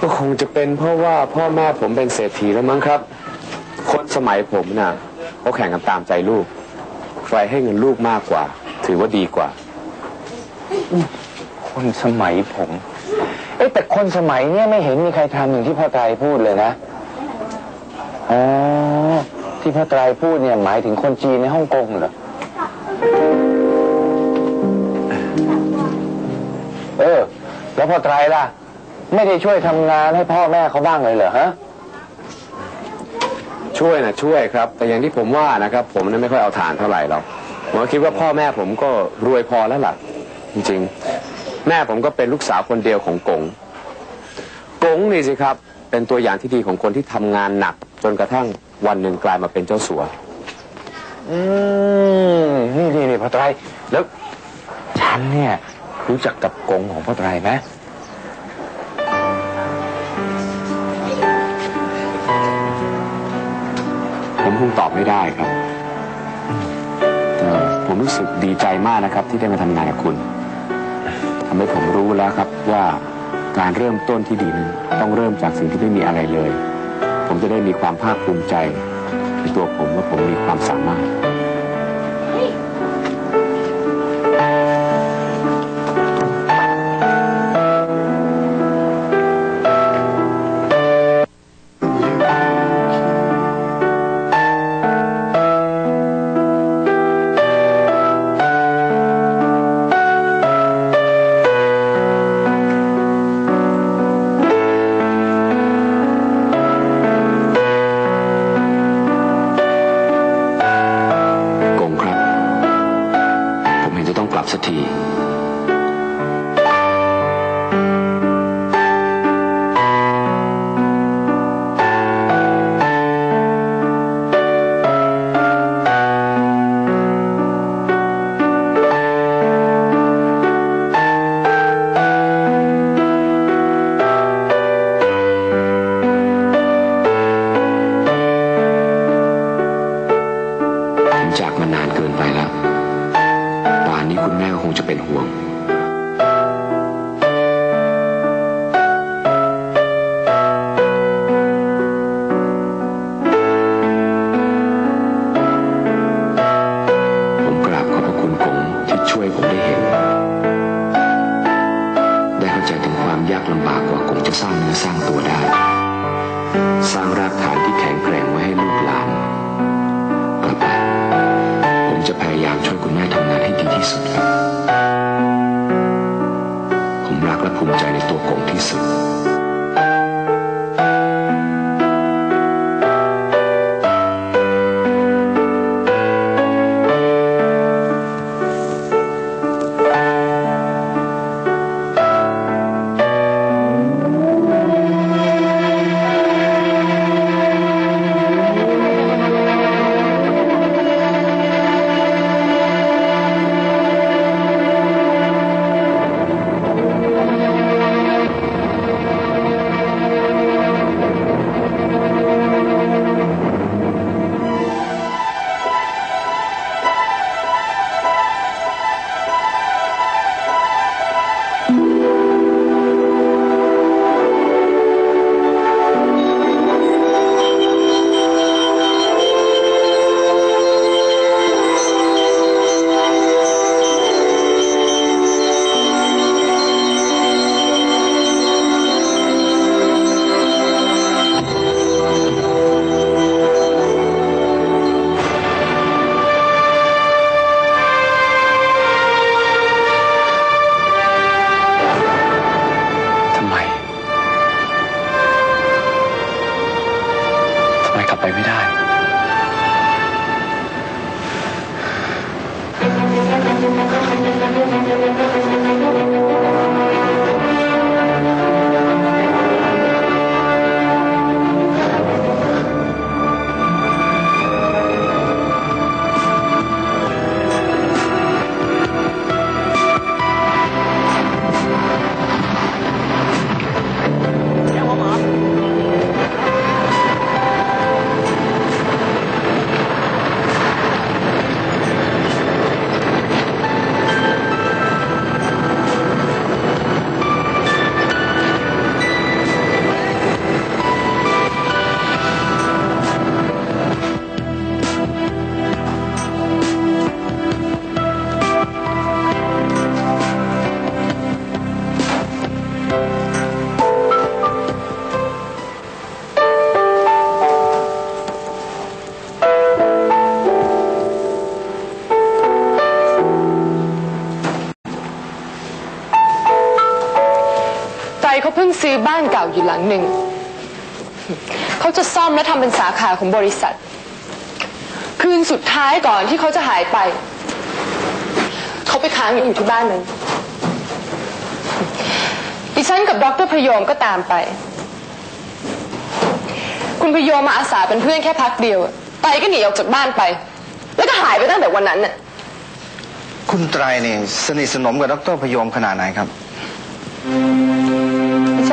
ก็คงจะเป็นเพราะว่าพ่อแม่ผมเป็นเศรษฐีแล้วมั้งครับ คนสมัยผมน่ะเขาแข่งกันตามใจลูก ใครให้เงินลูกมากกว่า ถือว่าดีกว่า คนสมัยผมเอ๊แต่คนสมัยเนี้ยไม่เห็นมีใครทำอย่างที่พ่อไตรพูดเลยนะอ๋อที่พ่อไตรพูดเนี่ยหมายถึงคนจีนในฮ่องกงเหรอเออ แล้วพ่อไตรล่ะ ไม่ได้ช่วยทำงานให้พ่อแม่เขาบ้างเลยเหรอฮะ ช่วยนะช่วยครับ แต่อย่างที่ผมว่านะครับ ผมนั้นไม่ค่อยเอาฐานเท่าไหร่หรอกผมก็คิดว่าพ่อแม่ผมก็รวยพอแล้วล่ะ จริงๆ แม่ผมก็เป็นลูกสาวคนเดียวของกงกงนี่สิครับ เป็นตัวอย่างที่ดีของคนที่ทำงานหนัก จนกระทั่งวันหนึ่งกลายมาเป็นเจ้าสัว อืม นี่นี่นี่พ่อไตรแล้ว ฉันเนี่ยรู้จักกับกงของพ่อไตรไหม คงตอบไม่ได้ครับผมรู้สึกดีใจมากนะครับ ที่ได้มาทำงานกับคุณทำให้ผมรู้แล้วครับว่าการเริ่มต้นที่ดีนั้นต้องเริ่มจากสิ่งที่ไม่มีอะไรเลย ผมจะได้มีความภาคภูมิใจในตัวผมว่าผมมีความสามารถ ผม อสร้างตัวได้ สร้างรากฐานที่แข็งแกร่งไว้ให้ลูกหลานต่อไปผมจะพยายามช่วยคุณแม่ทำงานให้ดีที่สุดครับ ผมรักและภูมิใจในตัวกงที่สุด ลับไปไม่ได้ ซื้อบ้านเก่าอยู่หลังหนึ่ง เขาจะซ่อมและทำเป็นสาขาของบริษัท คืนสุดท้ายก่อนที่เขาจะหายไป เขาไปค้างอยู่ที่บ้านนั้น ดิฉันกับดรพยอมก็ตามไป คุณพยอมมาอาสาเป็นเพื่อนแค่พักเดียวไตก็หนีออกจากบ้านไป แล้วก็หายไปตั้งแต่วันนั้นน่ะ คุณไตรเนี่ยสนิทสนมกับดรพยมขนาดไหนครับ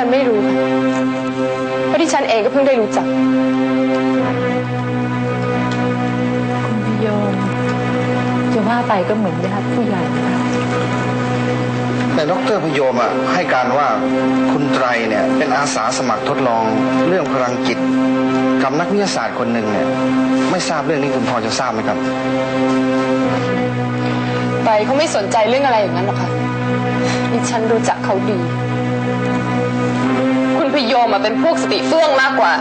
ฉันไม่รู้ค่ะเพราะดิฉันเองก็เพิ่งได้รู้จัก คุณพยมจะว่าไปก็เหมือนญาติผู้ใหญ่นะคะแต่ดรพยมอะให้การว่าคุณไตรเนี่ยเป็นอาสาสมัครทดลองเรื่องพลังจิตกับนักวิทยาศาสตร์คนหนึ่งเนี่ยไม่ทราบเรื่องนี้คุณพอจะทราบไหมครับไปเขาไม่สนใจเรื่องอะไรอย่างนั้นหรอกค่ะดิฉันรู้จักเขาดีคุณ พยมมอะเป็นพวกสติเฟื่องมากกว่า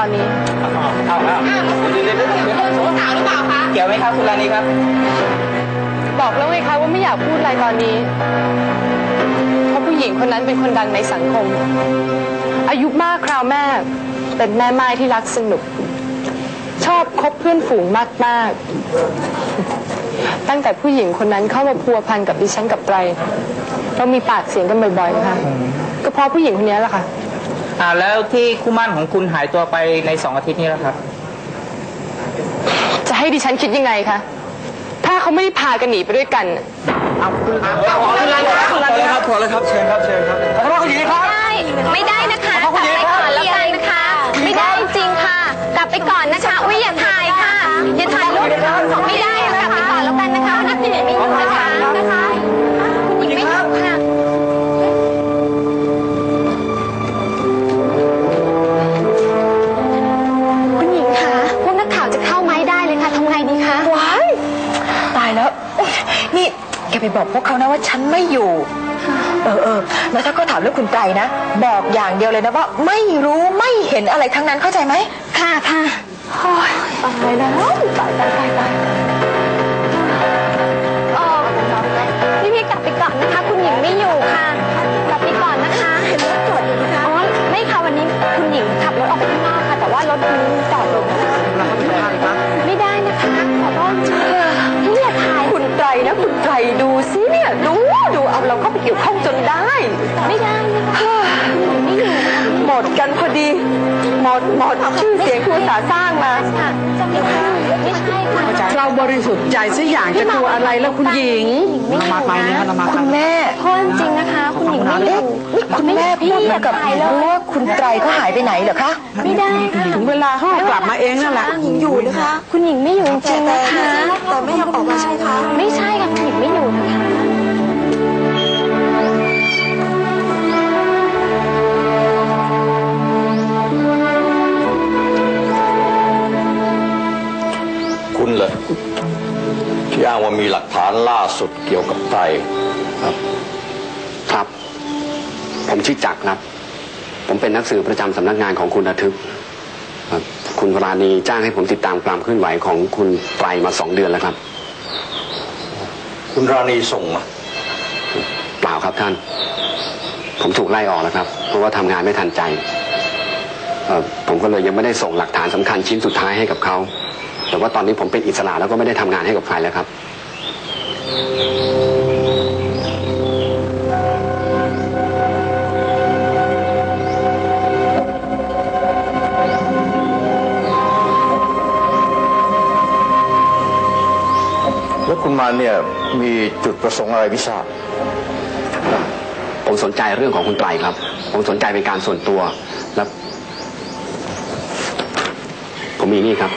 อยากพูดอะไรตอนนี้เอาเอาเอาวเดี๋ยวเดี๋ยวเดี๋ยวเกี่ยวไหมครับคุณรานีครับ บอกแล้วไงคะว่าไม่อยากพูดอะไรตอนนี้ เพราะผู้หญิงคนนั้นเป็นคนดังในสังคม อายุมากคราวแม่ เป็นแม่ไม้ที่รักสนุก ชอบคบเพื่อนฝูงมากๆ ตั้งแต่ผู้หญิงคนนั้นเข้ามาพัวพันกับดิฉันกับไตรเรามีปากเสียงกันบ่อยๆค่ะก็เพราะผู้หญิงคนนี้แหละค่ะ อ่าแล้วที่คู่หมั่นของคุณหายตัวไปในสองอาทิตย์นี้แล้วครับ จะให้ดิฉันคิดยังไงคะ ถ้าเขาไม่ได้พากันหนีไปด้วยกันน่ะเอาคุณคุณร้านครับคุณร้านครับพอแล้วครับเชิญครับเชิญครับขอโทษคุณหญิงครับได้ไม่ได้นะคะขอบกคุลัณบคไปรับก่อนแล้วกันนะคะ ไม่ได้จริงค่ะ กลับไปก่อนนะคะ อุ้ยอย่าถ่ายค่ะ อย่าถ่ายรูปไม่ได้ บอกพวกเขานะว่าฉันไม่อยู่ เออเออแล้วถ้าเขาถามเรื่องคุณไตรนะ บอกอย่างเดียวเลยนะว่า ไม่รู้ไม่เห็นอะไรทั้งนั้นเข้าใจไหมค่ะค่ะโอ้ยตายแล้วตายตายตาย จนได้ ไม่ได้นะคะคุณหญิงไม่อยู่นะคะหมดกันพอดี หมดหมดชื่อเสียงคุณอุตสาห์สร้างมาค่ะจะไม่ใช่ไม่ใช่ค่ะเราบริสุทธิ์ใจสักอย่างจะกลัวอะไรแล้วคุณหญิงละหมาดไปเนี่ยละหมาดคุณแม่โทษจริงๆนะคะ คุณหญิงไม่อเอ๊ะยู่นี่คุณแม่พูดเหมือนกับถ่ายเลรู้ยว่าคุณไตรเขาหายไปไหนเหรอคะไม่ได้ค่ะถึงเวลาเขาก็กลับมาเองนั่นแหละคุณหญิงอยู่นะคะ คุณหญิงไม่อยู่จริงๆนะคะแต่ไม่ยอมออกมาใช่ไหมคะไม่ใช่ค่ะคุณหญิงไม่อยู่นะคะ คุณเลยที่อ้างว่ามีหลักฐานล่าสุดเกี่ยวกับไตรครับ ผมชื่อจักรครับ ผมเป็นนักสืบประจำสำนักงานของคุณระทึกครับคุณวราณีจ้างให้ผมติดตามความเคลื่อนไหวของคุณไตรมาสองเดือนแล้วครับ คุณราณีส่งมาเปล่าครับท่าน ผมถูกไล่ออกแล้วครับ เพราะว่าทำงานไม่ทันใจเอ่อผมก็เลยยังไม่ได้ส่งหลักฐานสำคัญชิ้นสุดท้ายให้กับเขา แต่ว่าตอนนี้ผมเป็นอิสระแล้วก็ไม่ได้ทำงานให้กับใครแล้วครับ แล้วคุณมาเนี่ยมีจุดประสงค์อะไรไม่ทราบผมสนใจเรื่องของคุณไตรครับ ผมสนใจเป็นการส่วนตัว แล้วผมมีนี่ครับ